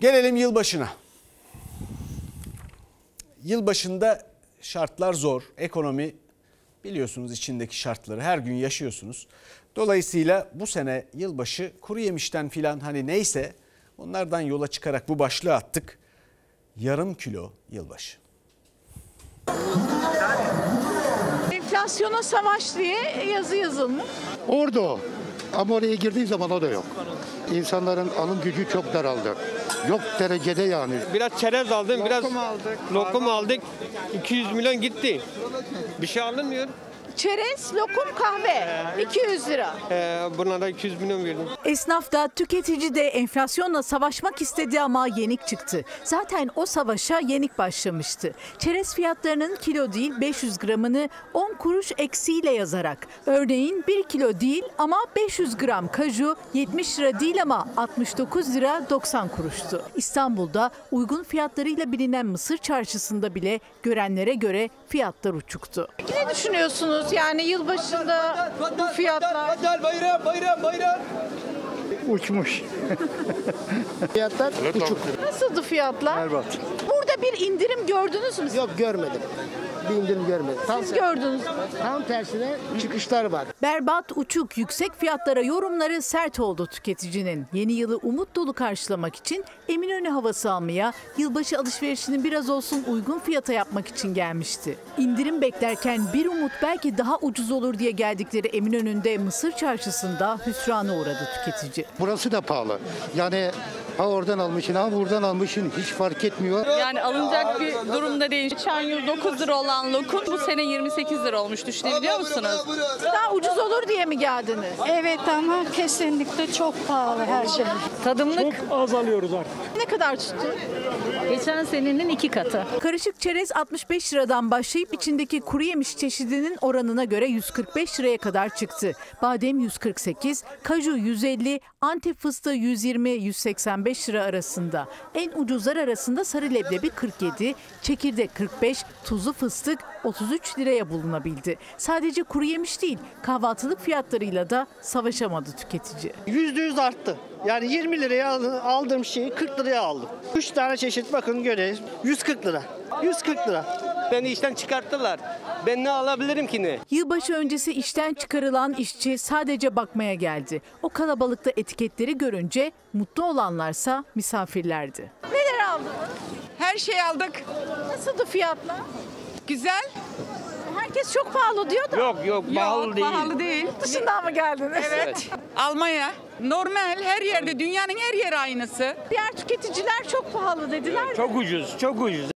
Gelelim yılbaşına. Yılbaşında şartlar zor. Ekonomi biliyorsunuz içindeki şartları her gün yaşıyorsunuz. Dolayısıyla bu sene yılbaşı kuru yemişten filan hani neyse onlardan yola çıkarak bu başlığı attık. Yarım kilo yılbaşı. Enflasyona savaş diye yazı yazılmış. Orada o. Ama oraya girdiği zaman o da yok. İnsanların alım gücü çok daraldı. Yok derecede yani. Biraz çerez aldım, biraz lokum aldık. 200 milyon gitti. Bir şey alınmıyor. Çerez, lokum, kahve 200 lira. Ee, buna da 200 milyon verdim. Esnaf da tüketici de enflasyonla savaşmak istedi ama yenik çıktı. Zaten o savaşa yenik başlamıştı. Çerez fiyatlarının kilo değil 500 gramını 10 kuruş eksiğiyle yazarak. Örneğin 1 kilo değil ama 500 gram kaju 70 lira değil ama 69 lira 90 kuruştu. İstanbul'da uygun fiyatlarıyla bilinen Mısır çarşısında bile görenlere göre fiyatlar uçuktu. Ne düşünüyorsunuz yani yılbaşında bu fiyatlar? Bayram, bayram, bayram. Uçmuş. Fiyatlar uçuk. Nasıldı fiyatlar? Burada bir indirim gördünüz mü? Yok görmedim. Bir indirim görmedim. Tam, Siz gördünüz mü? tam tersine çıkışlar var. Berbat, uçuk, yüksek fiyatlara yorumları sert oldu tüketicinin. Yeni yılı umut dolu karşılamak için Eminönü havası almaya, yılbaşı alışverişini biraz olsun uygun fiyata yapmak için gelmişti. İndirim beklerken bir umut belki daha ucuz olur diye geldikleri Eminönü'nde Mısır çarşısında hüsrana uğradı tüketici. Burası da pahalı. Yani ha oradan almışsın ha buradan almışsın hiç fark etmiyor. Yani alınacak bir durumda değil. Geçen yıl 9 lira olan lokum bu sene 28 lira olmuş düşünebiliyor musunuz? Daha ucuz olur diye mi geldiniz? Evet ama kesinlikle çok pahalı her şey. Tadımlık Ne kadar tuttu? geçen senenin iki katı. Karışık çerez 65 liradan başlayıp içindeki kuru yemiş çeşidinin oranına göre 145 liraya kadar çıktı. Badem 148, kaju 150, antep fıstığı 120-185 lira arasında. En ucuzlar arasında sarı leblebi 47, çekirdek 45, tuzlu fıstık 33 liraya bulunabildi. Sadece kuru yemiş değil, kahvaltılık fiyatlarıyla da savaşamadı tüketici. Yüzde yüz arttı. Yani 20 liraya al- aldığım şeyi 40 liraya aldım. 3 tane çeşit bakın göre 140 lira. 140 lira. Beni işten çıkarttılar. Ben ne alabilirim ki ne? Yılbaşı öncesi işten çıkarılan işçi sadece bakmaya geldi. O kalabalıkta etiketleri görünce mutlu olanlarsa misafirlerdi. Neler aldınız? Her şey aldık. Nasıldı fiyatlar? Güzel. Herkes çok pahalı diyor da. Yok yok pahalı Yok, değil. pahalı değil. Dışından mı geldiniz? Evet. Almanya. Normal her yerde dünyanın her yeri aynısı. Diğer tüketiciler çok pahalı dediler. Çok ucuz, çok ucuz.